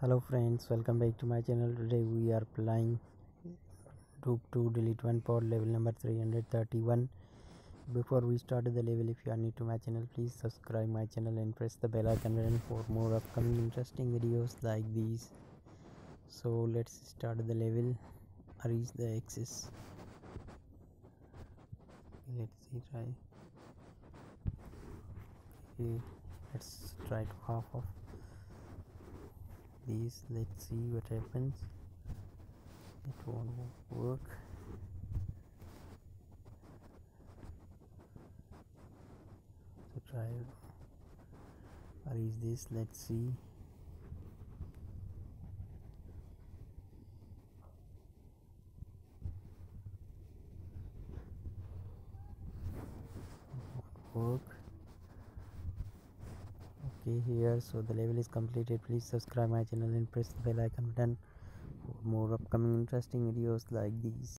hello friends welcome back to my channel. Today we are playing Dop 2 delete one part level number 331 before we start the level if you are new to my channel please subscribe my channel and press the bell icon for more upcoming interesting videos like these. So let's start the level. Reach the axis let's see try. Okay let's try to half of these. Let's see what happens. It won't work. So try or is this? Let's see. Work here. So the level is completed. Please subscribe my channel and press the bell icon button for more upcoming interesting videos like these